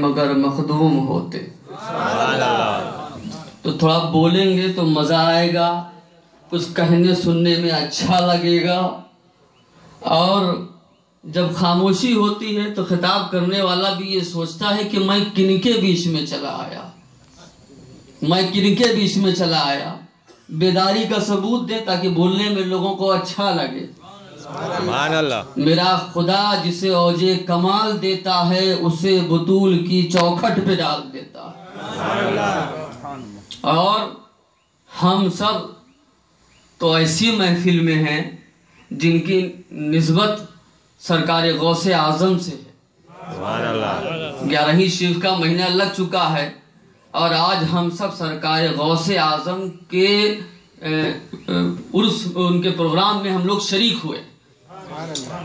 مگر مخدوم ہوتے۔ تو تھوڑا بولیں گے تو مزہ آئے گا۔ کچھ کہنے سننے میں اچھا لگے گا۔ اور جب خاموشی ہوتی ہے تو خطاب کرنے والا بھی یہ سوچتا ہے کہ میں کن کے بیچ میں چلا آیا۔ میں کن کے بیچ میں چلا آیا۔ بیداری کا ثبوت دے تاکہ بولنے میں لوگوں کو اچھا لگے۔ سبحان اللہ. میرا خدا جسے اوجے کمال دیتا ہے اسے بطول کی چوکھٹ پہ ڈال دیتا ہے۔ اور ہم سب تو ایسی محفل میں ہیں جن کی نسبت سرکار غوث اعظم سے ہے۔ سبحان اللہ. گیارہویں شیف کا مہینہ لگ چکا ہے اور آج ہم سب سرکار غوث اعظم کے عرس ان کے پروگرام میں ہم لوگ شریک ہوئے۔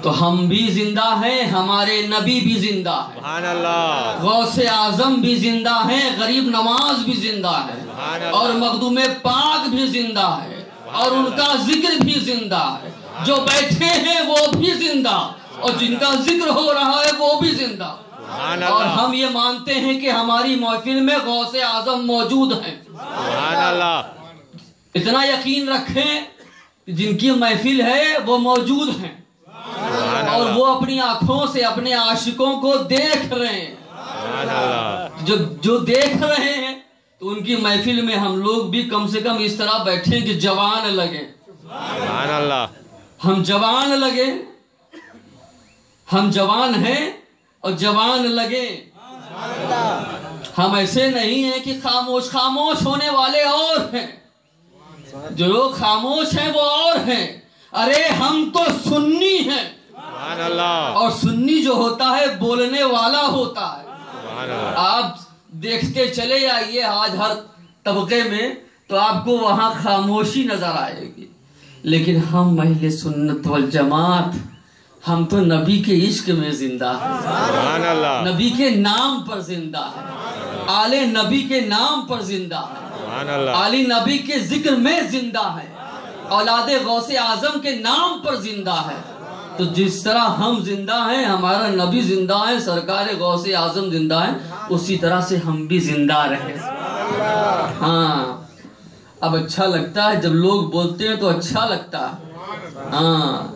تو ہم بھی زندہ ہیں ہمارے نبی بھی زندہ ہیں۔ سبحان اللہ۔ غوث اعظم بھی زندہ ہیں غریب نواز بھی زندہ ہے۔ اور مخدوم پاک بھی زندہ ہے۔ اور ان کا ذکر بھی زندہ ہے۔ جو بیٹھے ہیں وہ بھی زندہ۔ اور جن کا ذکر ہو رہا ہے وہ بھی زندہ۔ اور ہم یہ مانتے ہیں کہ ہماری محفل میں غوث اعظم موجود ہیں۔ سبحان اللہ۔ اتنا یقین رکھیں جن کی محفل ہے وہ موجود ہیں۔ اور وہ اپنی آنکھوں سے اپنے عاشقوں کو دیکھ رہے ہیں۔ جو جو دیکھ رہے ہیں تو ان کی محفل میں ہم لوگ بھی کم سے کم اس طرح بیٹھیں کہ جوان لگے اللہ۔ ہم جوان لگے ہم جوان ہیں اور جوان لگے ہم ایسے نہیں ہیں کہ خاموش خاموش ہونے والے اور ہیں۔ جو لوگ خاموش ہیں وہ اور ہیں۔ ارے ہم تو سنی ہیں۔ سبحان اللہ۔ اور سنی جو ہوتا ہے بولنے والا ہوتا ہے۔ سبحان اللہ۔ آپ دیکھتے چلے آئیے آج ہر طبقے میں تو آپ کو وہاں خاموشی نظر آئے گی۔ لیکن ہم مہل سنت والجماعت ہم تو نبی کے عشق میں زندہ ہیں۔ نبی کے نام پر زندہ ہے آل نبی کے نام پر زندہ اللہ۔ علی نبی کے ذکر میں زندہ ہے اولاد غوث اعظم کے نام پر زندہ ہے۔ تو جس طرح ہم زندہ ہیں ہمارا نبی زندہ ہے سرکار غوث اعظم زندہ ہے اسی طرح سے ہم بھی زندہ رہے ہاں۔ اب اچھا لگتا ہے جب لوگ بولتے ہیں تو اچھا لگتا ہے۔ ہاں۔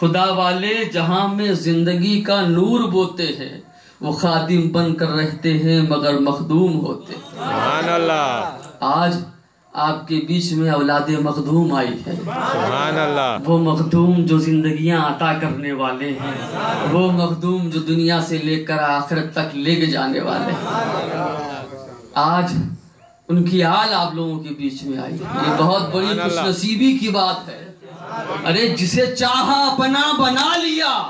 خدا والے جہاں میں زندگی کا نور بوتے ہیں وہ خادم بن کر رہتے ہیں مگر مخدوم ہوتے ہیں۔ آج آپ کے بیچ میں اولاد مخدوم آئی ہے۔ سبحان اللہ۔ وہ مخدوم جو زندگیاں عطا کرنے والے ہیں۔ وہ مخدوم جو دنیا سے لے کر آخرت تک لے کے جانے والے ہیں۔ آج ان کی آل آپ لوگوں کے بیچ میں آئی۔ یہ بہت بڑی خوش۔ نصیبی کی بات ہے۔ ارے جسے چاہا اپنا بنا لیا۔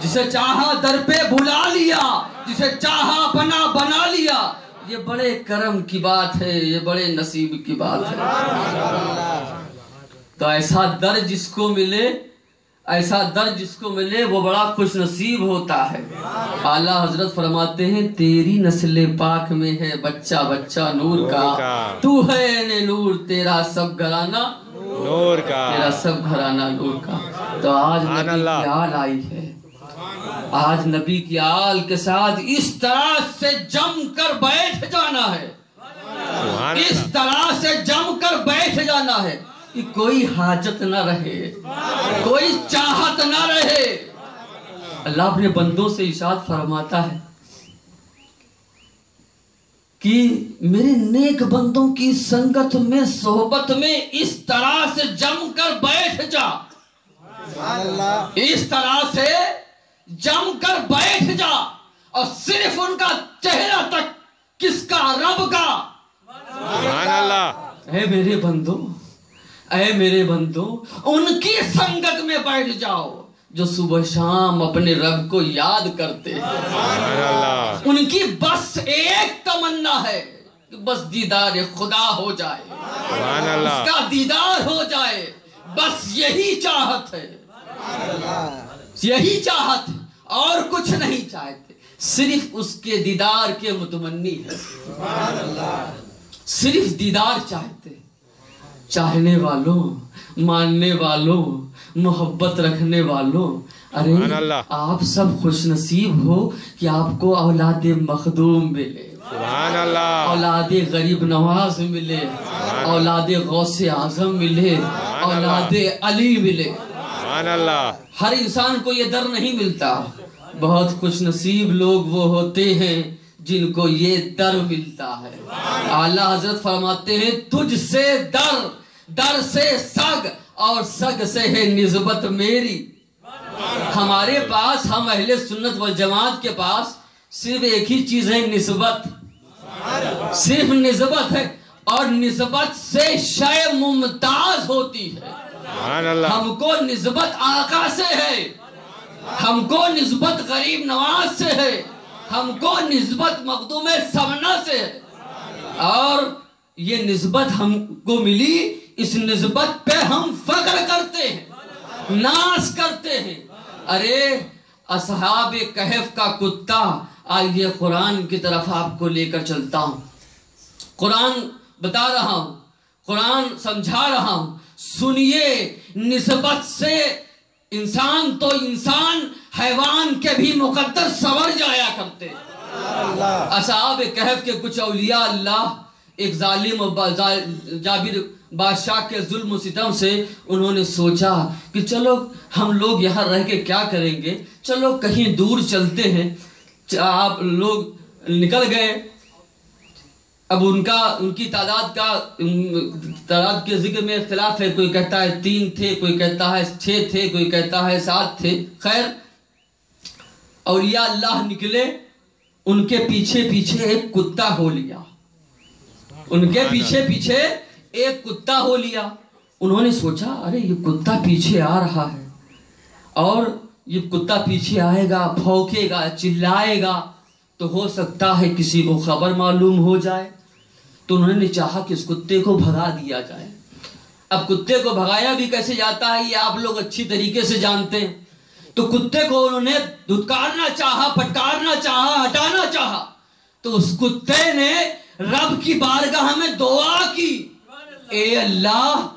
جسے چاہا در پہ بلا لیا۔ جسے چاہا اپنا بنا لیا۔ یہ بڑے کرم کی بات ہے یہ بڑے نصیب کی بات ہے۔ تو ایسا در جس کو ملے ایسا در جس کو ملے وہ بڑا خوش نصیب ہوتا ہے۔ اعلیٰ حضرت فرماتے ہیں تیری نسل پاک میں ہے بچہ بچہ نور کا۔ تو ہے نور تیرا سب گھرانہ نور کا۔ تیرا سب گھرانہ نور کا۔ تو آج آل آئی ہے۔ آج نبی کی آل کے ساتھ اس طرح سے جم کر بیٹھ جانا ہے۔ اس طرح سے جم کر بیٹھ جانا ہے کہ کوئی حاجت نہ رہے۔ کوئی چاہت نہ رہے۔ اللہ اپنے بندوں سے اشاد فرماتا ہے کہ میرے نیک بندوں کی سنگت میں صحبت میں اس طرح سے جم کر بیٹھ جا۔ اس طرح سے جم کر بیٹھ جا اور صرف ان کا چہرہ تک کس کا رب کا؟ سبحان اللہ۔ اے میرے بندو اے میرے بندو ان کی سنگت میں بیٹھ جاؤ جو صبح شام اپنے رب کو یاد کرتے ہیں۔ ان کی بس ایک تمنا ہے کہ بس دیدار خدا ہو جائے۔ اس کا دیدار ہو جائے۔ بس یہی چاہت ہے۔ یہی چاہت ہے۔ اور کچھ نہیں چاہتے صرف اس کے دیدار کے متمنی ہے صرف دیدار چاہتے چاہنے والوں ماننے والوں محبت رکھنے والوں۔ ارے۔ آپ سب خوش نصیب ہو کہ آپ کو اولاد مخدوم ملے۔ سبحان اللہ۔ اولاد غریب نواز ملے۔ اولاد غوث اعظم ملے۔ اولاد علی ملے۔ سبحان اللہ۔ ہر انسان کو یہ در نہیں ملتا۔ بہت خوش نصیب لوگ وہ ہوتے ہیں جن کو یہ در ملتا ہے۔ اعلیٰ حضرت فرماتے ہیں، تجھ سے در در سے سگ، اور سگ سے ہے نسبت میری۔ ہمارے پاس، ہم اہل سنت والجماعت کے پاس صرف ایک ہی چیز ہے، نسبت۔ صرف نسبت ہے، اور نسبت سے شے ممتاز ہوتی ہے۔ ہم کو نسبت آقا سے ہے۔ ہم کو نسبت غریب نواز سے ہے۔ ہم کو نسبت مخدوم سمنا سے ہے۔ اور یہ نسبت ہم کو ملی، اس نسبت پہ ہم فخر کرتے ہیں ناز کرتے ہیں۔ ارے، اصحاب کہف کا کتا، آئیے قرآن کی طرف آپ کو لے کر چلتا ہوں۔ قرآن بتا رہا ہوں، قرآن سمجھا رہا ہوں۔ سنیے نسبت سے انسان تو انسان حیوان کے بھی مقدر سور جایا کرتے اصحاب کہف کے کچھ اولیاء اللہ ایک ظالم و جابر بادشاہ کے ظلم و ستم سے انہوں نے سوچا کہ چلو ہم لوگ یہاں رہ کے کیا کریں گے؟ چلو کہیں دور چلتے ہیں۔ آپ لوگ نکل گئے۔ اب ان کا ان کی تعداد کا تعداد کے ذکر میں اختلاف ہے کوئی کہتا ہے تین تھے کوئی کہتا ہے چھ تھے کوئی کہتا ہے سات تھے۔ خیر اولیاء اللہ نکلے ان کے پیچھے پیچھے ایک کتا ہو لیا۔ ان کے پیچھے پیچھے ایک کتا ہو لیا۔ انہوں نے سوچا ارے یہ کتا پیچھے آ رہا ہے۔ اور یہ کتا پیچھے آئے گا بھوکے گا چلائے گا تو ہو سکتا ہے کسی کو خبر معلوم ہو جائے۔ تو انہوں نے چاہا کہ اس کتے کو بھگا دیا جائے۔ اب کتے کو بھگایا بھی کیسے جاتا ہے یہ آپ لوگ اچھی طریقے سے جانتے ہیں۔ تو کتے کو انہوں نے دھتکارنا چاہا پٹکارنا چاہا ہٹانا چاہا۔ تو اس کتے نے رب کی بارگاہ میں دعا کی۔ اے اللہ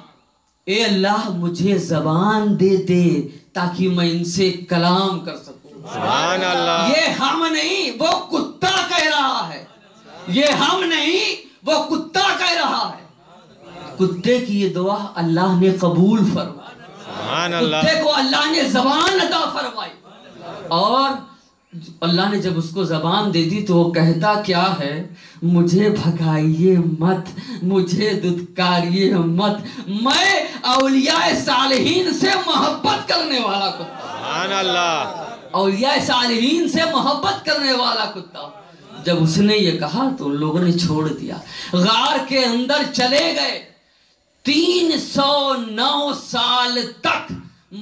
اے اللہ مجھے زبان دے دے تاکہ میں ان سے کلام کر سکوں۔ سبحان اللہ۔ یہ ہم نہیں وہ کتا کہہ رہا ہے۔ یہ ہم نہیں وہ کتا کہہ رہا ہے۔ کتے کی یہ دعا اللہ نے قبول فرمائی۔ کتے کو اللہ نے زبان عطا فرمائی۔ اور اللہ نے جب اس کو زبان دے دی تو وہ کہتا کیا ہے؟ مجھے بھگائیے مت مجھے ددکاریے مت۔ میں اولیاء صالحین سے محبت کرنے والا کتا۔ اللہ۔ اولیاء صالحین سے محبت کرنے والا کتا۔ جب اس نے یہ کہا تو ان لوگوں نے چھوڑ دیا۔ غار کے اندر چلے گئے۔ تین سو نو سال تک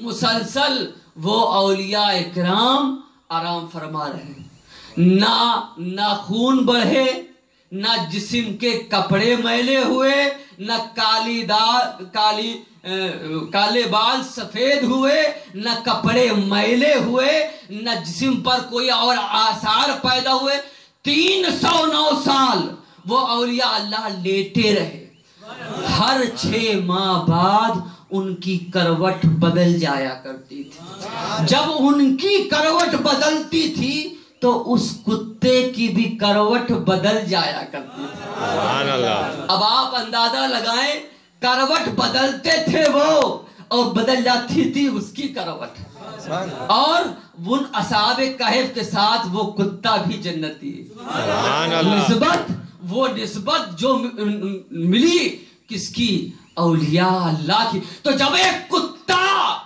مسلسل وہ اولیاء اکرام آرام فرما رہے نہ نہ خون بڑھے، نہ جسم کے کپڑے میلے ہوئے، نہ کالی دار کالی کالے بال سفید ہوئے، نہ کپڑے میلے ہوئے، نہ جسم پر کوئی اور آثار پیدا ہوئے۔ تین سو نو سال وہ اولیاء اللہ لیٹے رہے۔ ہر چھ ماہ بعد ان کی کروٹ بدل جایا کرتی تھی۔ جب ان کی کروٹ بدلتی تھی تو اس کتے کی بھی کروٹ بدل جایا کرتی تھی۔ اب آپ اندازہ لگائیں کروٹ بدلتے تھے وہ اور بدل جاتی تھی اس کی کروٹ۔ اور ان اصحاب کہف کے ساتھ وہ کتا بھی جنتی ہے سبحان اللہ۔ نسبت وہ نسبت جو ملی کس کی؟ اولیاء اللہ کی۔ تو جب ایک کتا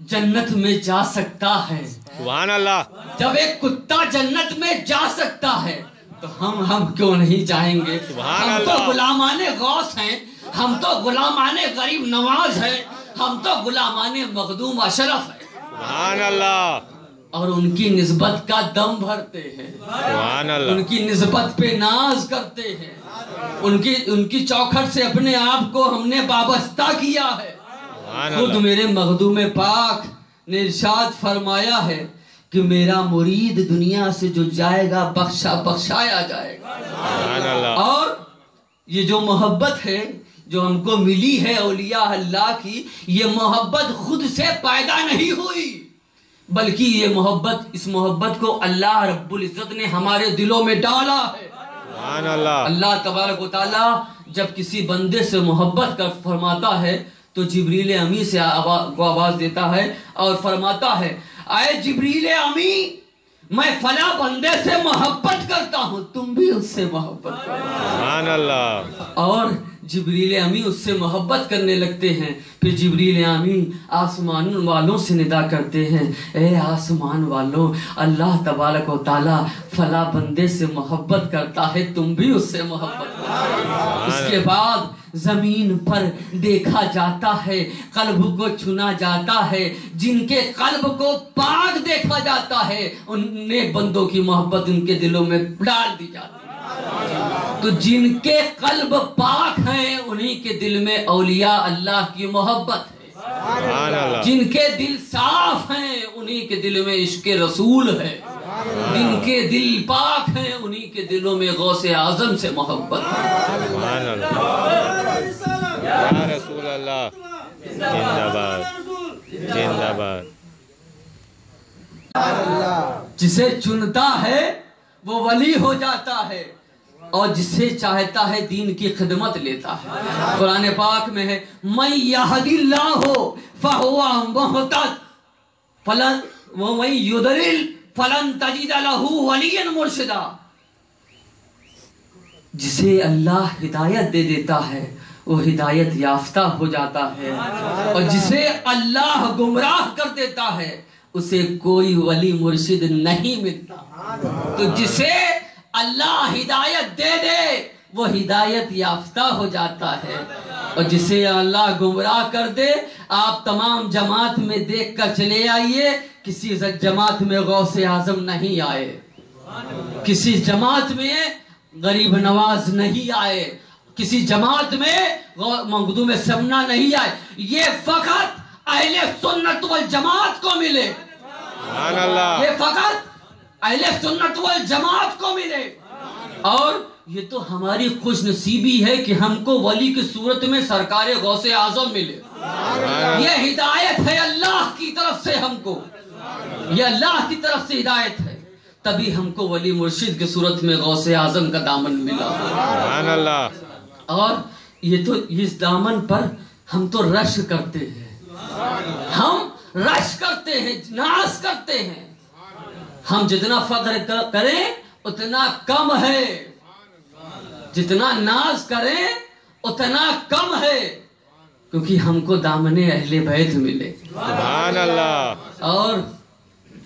جنت میں جا سکتا ہے سبحان اللہ۔ جب ایک کتا جنت میں جا سکتا ہے تو ہم ہم کیوں نہیں جائیں گے؟ سبحان ہم تو۔ غلامان غوث ہیں ہم تو غلامان غریب نواز ہیں ہم تو غلامان مخدوم اشرف ہیں۔ سبحان اللہ۔ اور ان کی نسبت کا دم بھرتے ہیں۔ سبحان ان اللہ کی نسبت پہ ناز کرتے ہیں۔ ان کی ان کی چوکھٹ سے اپنے آپ کو ہم نے وابستہ کیا ہے۔ خود میرے مخدوم پاک نے ارشاد فرمایا ہے کہ میرا مرید دنیا سے جو جائے گا بخشا بخشایا جائے گا۔ اور یہ جو محبت ہے جو ہم کو ملی ہے اولیاء اللہ کی یہ محبت خود سے پیدا نہیں ہوئی۔ بلکہ یہ محبت اس محبت کو اللہ رب العزت نے ہمارے دلوں میں ڈالا ہے۔ اللہ۔ اللہ تبارک و تعالی جب کسی بندے سے محبت کا فرماتا ہے تو جبریل امی سے کو آواز دیتا ہے اور فرماتا ہے آئے جبریل امی میں فلا بندے سے محبت کرتا ہوں تم بھی اس سے محبت کرو۔ اور جبریل امی اس سے محبت کرنے لگتے ہیں۔ پھر جبریل امی آسمان والوں سے ندا کرتے ہیں۔ اے آسمان والوں، اللہ تبارک و تعالی فلا بندے سے محبت کرتا ہے، تم بھی اس سے محبت اس کے بعد زمین پر دیکھا جاتا ہے، قلب کو چھنا جاتا ہے، جن کے قلب کو پاک دیکھا جاتا ہے ان نے بندوں کی محبت ان کے دلوں میں ڈال دی جاتی ہے۔ تو جن کے قلب پاک ہیں انہی کے دل میں اولیاء اللہ کی محبت ہے۔ جن کے دل صاف ہیں انہی کے دل میں عشق رسول ہے۔ جن کے دل پاک ہیں انہی کے دلوں میں غوث اعظم سے محبت ہے۔ رسول اللہ۔ جندہ بار جندہ بار جسے چنتا ہے وہ ولی ہو جاتا ہے۔ اور جسے چاہتا ہے دین کی خدمت لیتا ہے۔ قرآن پاک میں ہے، مَنْ يَحَدِ اللَّهُ فَهُوَا فہوا فَلَنْ وَمَنْ يُدَلِلْ فَلَنْ تَجِدَ لَهُ وَلِيًا مُرْشِدًا۔ جسے اللہ ہدایت دے دیتا ہے، وہ ہدایت یافتہ ہو جاتا ہے۔ اور جسے اللہ گمراہ کر دیتا ہے، اسے کوئی ولی مرشد نہیں ملتا۔ تو جسے اللہ ہدایت دے دے وہ ہدایت یافتہ ہو جاتا ہے۔ اور جسے اللہ گمراہ کر دے آپ تمام جماعت میں دیکھ کر چلے آئیے کسی جماعت میں غوث اعظم نہیں آئے۔ کسی جماعت میں غریب نواز نہیں آئے۔ کسی جماعت میں مخدوم سمنا نہیں آئے۔ یہ فقط اہل سنت والجماعت کو ملے۔ یہ فقط اہل سنت والجماعت کو ملے۔ اور یہ تو ہماری خوش نصیبی ہے کہ ہم کو ولی کی صورت میں سرکار غوث اعظم ملے۔ یہ ہدایت ہے اللہ کی طرف سے ہم کو۔ یہ اللہ کی طرف سے ہدایت ہے۔ تبھی ہم کو ولی مرشد کی صورت میں غوث اعظم کا دامن ملا۔ اور یہ تو اس دامن پر ہم تو رش کرتے ہیں۔ ہم رش کرتے ہیں ناز کرتے ہیں۔ ہم جتنا فخر کریں اتنا کم ہے۔ جتنا ناز کریں اتنا کم ہے۔ کیونکہ ہم کو دامن اہل بیت ملے۔ اور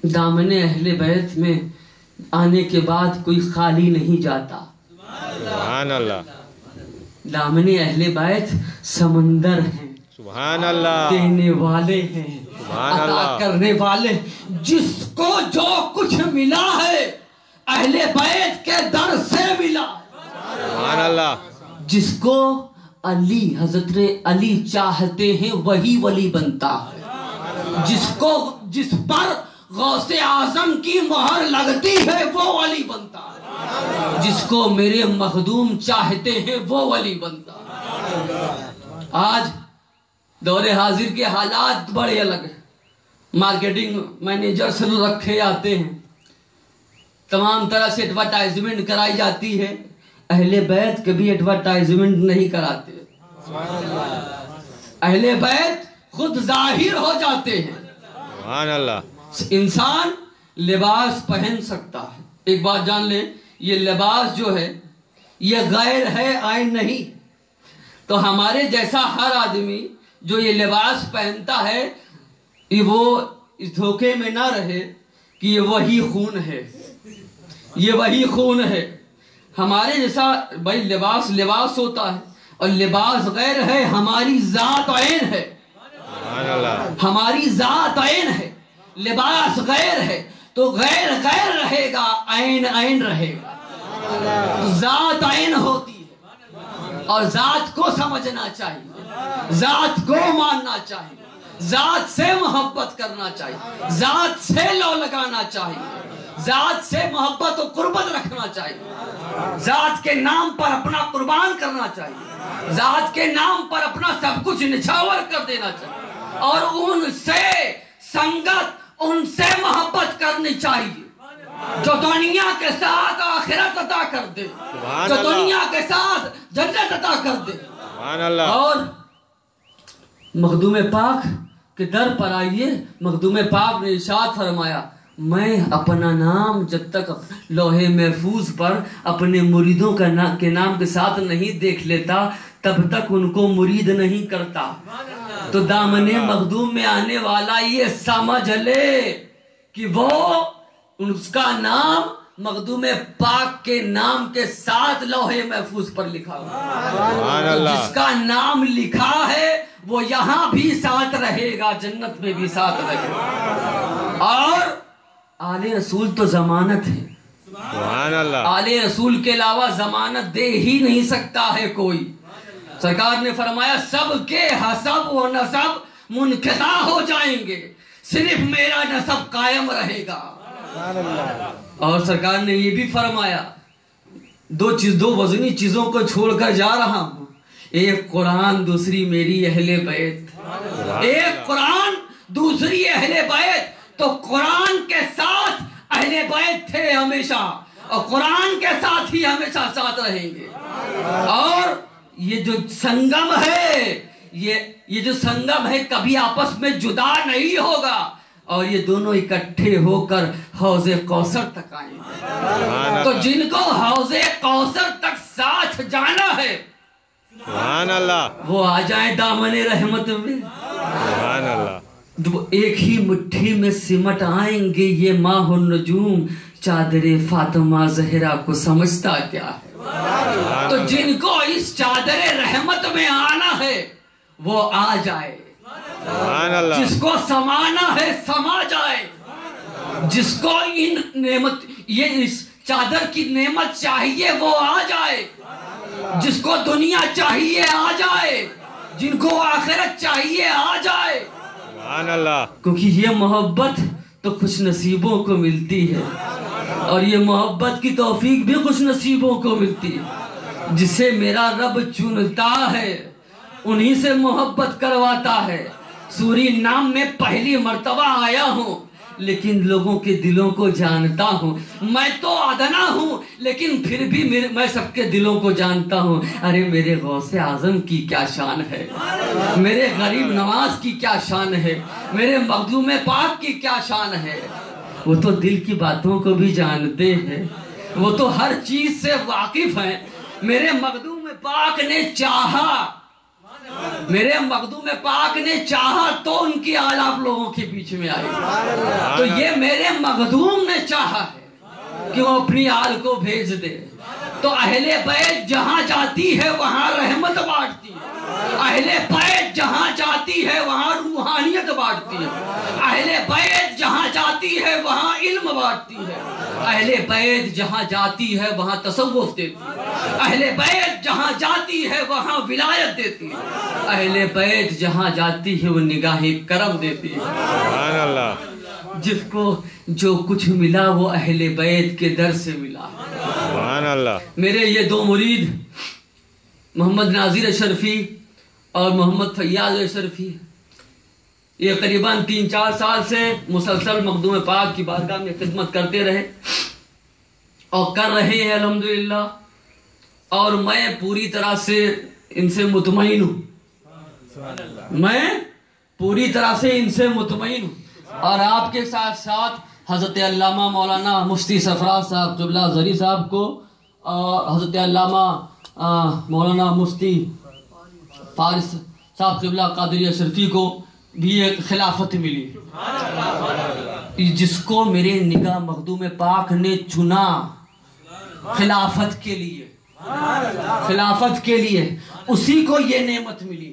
دامن اہل بیت میں آنے کے بعد کوئی خالی نہیں جاتا۔ سبحان اللہ۔ دامن اہل بیت سمندر ہیں۔ سبحان اللہ۔ دینے والے ہیں۔ عطا کرنے والے جس کو جو کچھ ملا ہے اہل بیت کے در سے ملا۔ سبحان اللہ۔ جس کو علی حضرت علی چاہتے ہیں وہی ولی بنتا۔ ہے جس کو جس پر غوث اعظم کی مہر لگتی ہے وہ ولی بنتا۔ ہے جس کو میرے مخدوم چاہتے ہیں وہ ولی بنتا۔ ہے آج دور حاضر کے حالات بڑے الگ ہیں۔ مارکیٹنگ مینیجر سے رکھے جاتے ہیں۔ تمام طرح سے ایڈورٹائزمنٹ کرائی جاتی ہے۔ اہل بیت کبھی ایڈورٹائزمنٹ نہیں کراتے۔ اہل بیت خود ظاہر ہو جاتے ہیں۔ اللہ۔ انسان لباس پہن سکتا ہے۔ ایک بات جان لیں یہ لباس جو ہے یہ غیر ہے آئین نہیں۔ تو ہمارے جیسا ہر آدمی جو یہ لباس پہنتا ہے کہ وہ اس دھوکے میں نہ رہے کہ یہ وہی خون ہے۔ یہ وہی خون ہے۔ ہمارے جیسا بھائی لباس لباس ہوتا ہے اور لباس غیر ہے ہماری ذات عین ہے۔ ہماری ذات عین ہے۔ لباس غیر ہے۔ تو غیر غیر رہے گا عین عین رہے گا۔ ذات عین ہوتی ہے۔ اور ذات کو سمجھنا چاہیے۔ ذات کو ماننا چاہیے۔ ذات سے محبت کرنا چاہیے۔ ذات سے لو لگانا چاہیے۔ ذات سے محبت و قربت رکھنا چاہیے۔ ذات کے نام پر اپنا قربان کرنا چاہیے۔ ذات کے نام پر اپنا سب کچھ نچھاور کر دینا چاہیے۔ اور ان سے سنگت ان سے محبت کرنی چاہیے۔ جو دنیا کے ساتھ آخرت عطا کر دے۔ جو دنیا کے ساتھ جنت عطا کر دے۔ اور مخدوم پاک کے در پر آئیے مخدوم پاک نے ارشاد فرمایا میں اپنا نام جب تک لوہے محفوظ پر اپنے مریدوں کا کے نام کے ساتھ نہیں دیکھ لیتا تب تک ان کو مرید نہیں کرتا۔ تو دامن مخدوم میں آنے والا یہ سمجھ لے کہ وہ اس کا نام مخدوم پاک کے نام کے ساتھ لوہے محفوظ پر لکھا ہوا جس کا نام لکھا ہے وہ یہاں بھی ساتھ رہے گا جنت میں بھی ساتھ رہے گا۔ اور آل رسول تو ضمانت ہے۔ سبحان اللہ۔ آل رسول کے علاوہ ضمانت دے ہی نہیں سکتا ہے کوئی۔ سرکار نے فرمایا سب کے حسب و نصب منقطع ہو جائیں گے۔ صرف میرا نصب قائم رہے گا۔ اور سرکار نے یہ بھی فرمایا، دو چیز دو وزنی چیزوں کو چھوڑ کر جا رہا ہوں۔ ایک قرآن، دوسری میری اہل بیت۔ ایک قرآن، دوسری اہل بیت۔ تو قرآن کے ساتھ اہل بیت تھے ہمیشہ۔ اور قرآن کے ساتھ ہی ہمیشہ ساتھ رہیں گے۔ اور یہ جو سنگم ہے، یہ یہ جو سنگم ہے، کبھی آپس میں جدا نہیں ہوگا۔ اور یہ دونوں اکٹھے ہو کر حوض کوثر تک سبحان تو جن کو حوض کوثر تک ساتھ جانا ہے سبحان اللہ۔ وہ آ جائیں دامن رحمت میں۔ سبحان اللہ۔ وہ ایک ہی مٹھی میں سمٹ آئیں گے یہ ماہ النجوم۔ چادر فاطمہ زہرا کو سمجھتا کیا ہے؟ تو جن کو اس چادر رحمت میں آنا ہے وہ آ جائے۔ اللہ. جس کو سمانا ہے سما جائے۔ جس کو ان نعمت یہ اس چادر کی نعمت چاہیے وہ آ جائے۔ جس کو دنیا چاہیے آ جائے۔ جن کو آخرت چاہیے آ جائے۔ اللہ. کیونکہ یہ محبت تو خوش نصیبوں کو ملتی ہے۔ اور یہ محبت کی توفیق بھی خوش نصیبوں کو ملتی ہے۔ جسے میرا رب چنتا ہے۔ انہی سے محبت کرواتا ہے۔ سوری نام میں پہلی مرتبہ آیا ہوں، لیکن لوگوں کے دلوں کو جانتا ہوں۔ میں تو ادنا ہوں، لیکن پھر بھی میں سب کے دلوں کو جانتا ہوں۔ ارے میرے غوث اعظم کی کیا شان ہے۔ میرے غریب نواز کی کیا شان ہے۔ میرے مخدوم پاک کی کیا شان ہے۔ وہ تو دل کی باتوں کو بھی جانتے ہیں۔ وہ تو ہر چیز سے واقف ہیں۔ میرے مخدوم پاک نے چاہا۔ میرے مخدوم پاک نے چاہا تو ان کی آل آپ لوگوں کے بیچ میں آئی۔ تو یہ میرے مخدوم نے چاہا ہے کہ وہ اپنی آل کو بھیج دے۔ تو اہل بیت جہاں جاتی ہے وہاں رحمت بانٹتی ہے اہل بیت جہاں جاتی ہے وہاں روحانیت بانٹتی ہے۔ اہل بیت جہاں جاتی ہے وہاں علم بانٹتی ہے۔ اہل بیت جہاں جاتی ہے وہاں تصوف دیتی ہے۔ اہل بیت جہاں جاتی ہے وہاں ولایت دیتی ہے۔ اہل بیت جہاں جاتی ہے وہ نگاہ کرم دیتی ہے۔ سبحان اللہ۔ جس کو جو کچھ ملا وہ اہل بیت کے در سے ملا۔ سبحان اللہ۔ میرے یہ دو مرید محمد ناظر اشرفی اور محمد فیاض اشرفی یہ قریباً تین چار سال سے مسلسل مخدوم پاک کی بارگاہ میں خدمت کرتے رہے اور کر رہے ہیں الحمدللہ۔ اور میں پوری طرح سے ان سے مطمئن ہوں۔ میں پوری طرح سے ان سے مطمئن ہوں۔ اور آپ کے ساتھ ساتھ حضرت علامہ مولانا مفتی سفراز صاحب، قبلہ زری صاحب کو، اور حضرت علامہ مولانا مفتی فارس صاحب قبلہ قادری اشرفی کو بھی ایک خلافت ملی۔ جس کو میرے نگاہ مخدوم پاک نے چنا خلافت کے لیے۔ خلافت کے لیے۔ اسی کو یہ نعمت ملی۔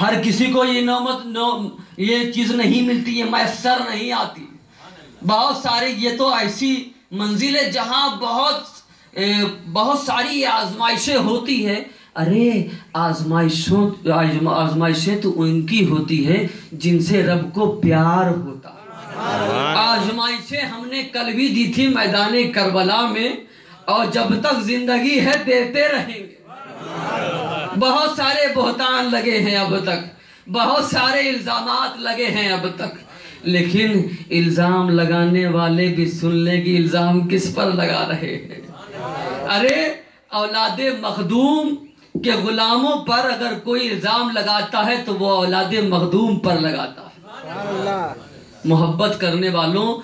ہر کسی کو یہ نعمت یہ چیز نہیں ملتی یہ میسر نہیں آتی۔ بہت سارے یہ تو ایسی منزل ہے جہاں بہت بہت ساری آزمائشیں ہوتی ہے ارے، آزمائشوں آزمائشیں تو ان کی ہوتی ہے جن سے رب کو پیار ہوتا آزمائشیں ہم نے کل بھی دی تھی میدان کربلا میں، اور جب تک زندگی ہے دیتے رہیں گے۔ بہت سارے بہتان لگے ہیں اب تک۔ بہت سارے الزامات لگے ہیں اب تک۔ لیکن الزام لگانے والے بھی سن لیں کہ الزام کس پر لگا رہے ہیں؟ ارے، اولاد مخدوم کے غلاموں پر اگر کوئی الزام لگاتا ہے تو وہ اولاد مخدوم پر لگاتا ہے۔ محبت کرنے والوں،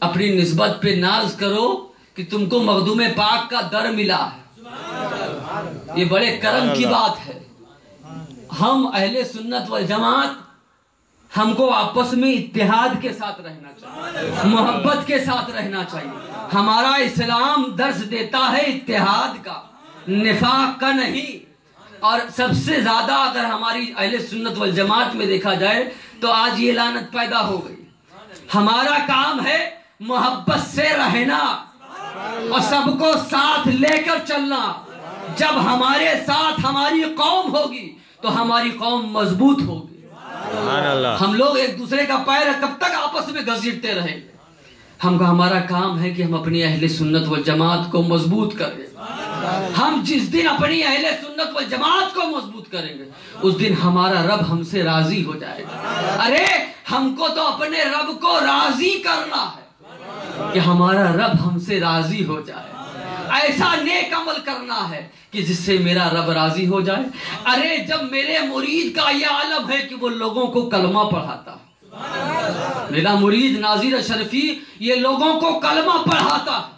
اپنی نسبت پہ ناز کرو کہ تم کو مخدوم پاک کا در ملا ہے۔ یہ بڑے کرم کی بات ہے۔ ہم اہل سنت والجماعت ہم کو آپس میں اتحاد کے ساتھ رہنا چاہیے، محبت کے ساتھ رہنا چاہیے۔ ہمارا اسلام درس دیتا ہے اتحاد کا۔ نفاق کا نہیں۔ اور سب سے زیادہ اگر ہماری اہل سنت والجماعت میں دیکھا جائے تو آج یہ لانت پیدا ہو گئی۔ ہمارا کام ہے محبت سے رہنا اور سب کو ساتھ لے کر چلنا۔ جب ہمارے ساتھ ہماری قوم ہوگی تو ہماری قوم مضبوط ہوگی۔ ہم لوگ ایک دوسرے کا پیر کب تک آپس میں گھسیٹتے رہیں۔ گے ہم کا ہمارا کام ہے کہ ہم اپنی اہل سنت و جماعت کو مضبوط کریں۔ ہم جس دن اپنی اہل سنت و جماعت کو مضبوط کریں گے، اس دن ہمارا رب ہم سے راضی ہو جائے گا۔ ارے، ہم کو تو اپنے رب کو راضی کرنا ہے کہ ہمارا رب ہم سے راضی ہو جائے۔ ایسا نیک عمل کرنا ہے کہ جس سے میرا رب راضی ہو جائے۔ ارے، جب میرے مرید کا یہ عالم ہے کہ وہ لوگوں کو کلمہ پڑھاتا۔ ہے میرا مرید ناظر شرفی یہ لوگوں کو کلمہ پڑھاتا۔ ہے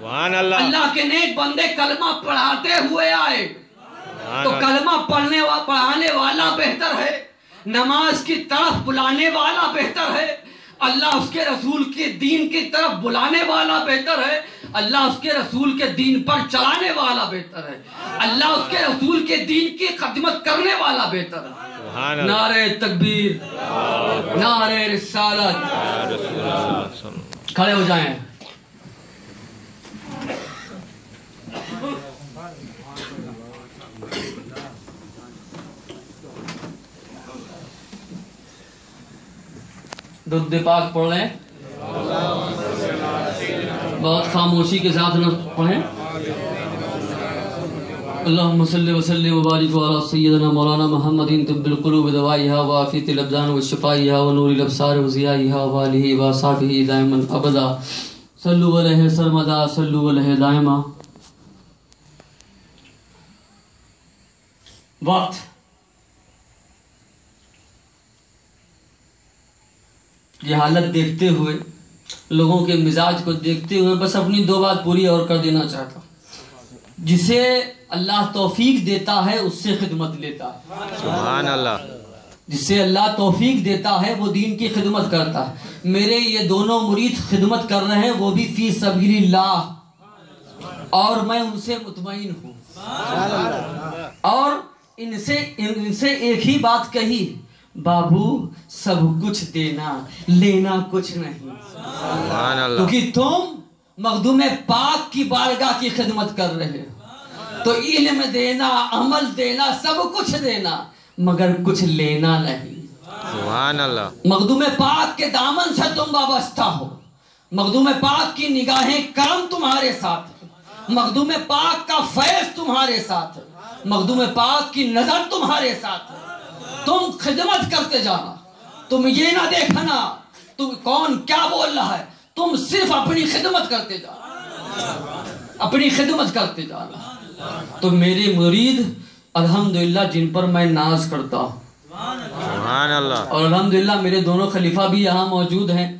سبحان اللہ۔ اللہ کے نیک بندے کلمہ پڑھاتے ہوئے آئے۔ تو کلمہ پڑھنے پڑھانے والا بہتر ہے۔ نماز کی طرف بلانے والا بہتر ہے۔ اللہ اس کے رسول کے دین کی طرف بلانے والا بہتر ہے۔ اللہ اس کے رسول کے دین پر چلانے والا بہتر ہے۔ اللہ اس کے رسول کے دین کی خدمت کرنے والا بہتر ہے۔ نعرہ تکبیر نعرہ رسالت۔ کھڑے ہو جائیں۔ درد پاک پڑھ لیں۔ بہت خاموشی کے ساتھ نہ پڑھیں۔ اللهم صل وسلم وبارك على سيدنا مولانا محمد طب القلوب دوائها وعافية الابدان وشفائها ونور الابصار وضيائها وآله وصحبه دائما ابدا۔ صلوا عليه سرمدا صلوا عليه دائما وقت یہ حالت دیکھتے ہوئے لوگوں کے مزاج کو دیکھتے ہوئے بس اپنی دو بات پوری اور کر دینا چاہتا ہوں۔ جسے اللہ توفیق دیتا ہے اس سے خدمت لیتا ہے۔ سبحان اللہ۔ جس سے اللہ توفیق دیتا ہے وہ دین کی خدمت کرتا ہے۔ میرے یہ دونوں مرید خدمت کر رہے ہیں وہ بھی فی سبیل اللہ اور میں ان سے مطمئن ہوں۔ اور ان سے ان سے ایک ہی بات کہی۔ بابو سب کچھ دینا لینا کچھ نہیں۔ کیونکہ تم مخدوم پاک کی بارگاہ کی خدمت کر رہے ہو۔ تو علم دینا عمل دینا سب کچھ دینا مگر کچھ لینا نہیں۔ سبحان اللہ۔ مخدوم پاک کے دامن سے تم وابستہ ہو۔ مخدوم پاک کی نگاہیں کرم تمہارے ساتھ مخدوم پاک کا فیض تمہارے ساتھ مخدوم پاک کی نظر تمہارے ساتھ ہے تم خدمت کرتے جانا۔ تم یہ نہ دیکھنا تم کون کیا بول رہا ہے؟ تم صرف اپنی خدمت کرتے جانا۔ اپنی خدمت کرتے جانا۔ تو میری مرید الحمدللہ جن پر میں ناز کرتا ہوں۔ اور الحمدللہ میرے دونوں خلیفہ بھی یہاں موجود ہیں۔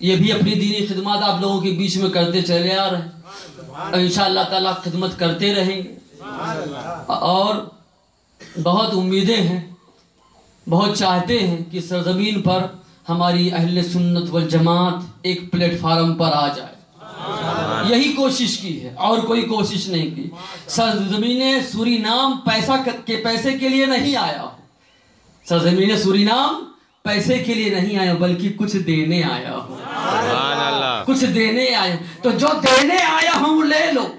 یہ بھی اپنی دینی خدمات آپ لوگوں کے بیچ میں کرتے چلے آ رہے ہیں۔ اور انشاءاللہ تعالیٰ خدمت کرتے رہیں گے۔ اور بہت امیدیں ہیں۔ بہت چاہتے ہیں کہ سرزمین پر ہماری اہل سنت والجماعت ایک پلیٹ فارم پر آ جائے۔ یہی کوشش کی ہے اور کوئی کوشش نہیں کی۔ سرزمین سوری نام پیسہ کے پیسے کے لیے نہیں آیا۔ ہو سرزمین سوری نام پیسے کے لیے نہیں آیا بلکہ کچھ دینے آیا۔ ہو سبحان اللہ۔ کچھ دینے آیا۔ تو جو دینے آیا ہوں لے لو۔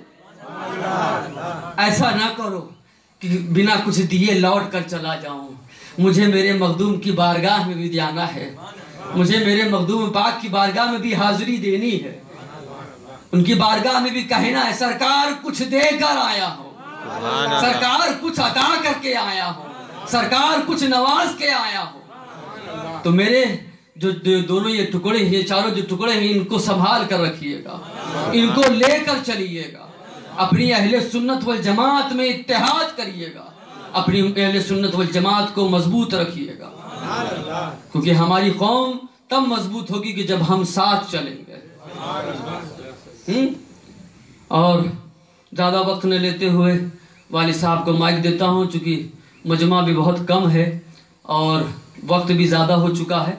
ایسا نہ کرو کہ بنا کچھ دیے لوٹ کر چلا جاؤں۔ مجھے میرے مخدوم کی بارگاہ میں بھی جانا ہے۔ مجھے میرے مخدوم پاک کی بارگاہ میں بھی حاضری دینی ہے۔ ان کی بارگاہ میں بھی کہنا ہے سرکار کچھ دے کر آیا ہو۔ سرکار کچھ عطا کر کے آیا ہو۔ سرکار کچھ نواز کے آیا ہو۔ تو میرے جو دونوں یہ ٹکڑے ہیں چاروں جو ٹکڑے ہیں ان کو سنبھال کر رکھیے گا۔ ان کو لے کر چلیے گا۔ اپنی اہل سنت والجماعت میں اتحاد کریے گا۔ اپنی اہل سنت والجماعت کو مضبوط رکھیے گا۔ کیونکہ ہماری قوم تب مضبوط ہوگی کہ جب ہم ساتھ چلیں گے۔ اور زیادہ وقت نہ لیتے ہوئے والد صاحب کو مائک دیتا ہوں، چونکہ مجمع بھی بہت کم ہے اور وقت بھی زیادہ ہو چکا ہے۔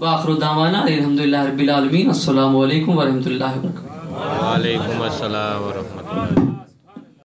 وآخر دعوانا الحمدللہ رب العالمین، السلام علیکم ورحمت اللہ وبرکاتہ۔ وعلیکم السلام ورحمت اللہ۔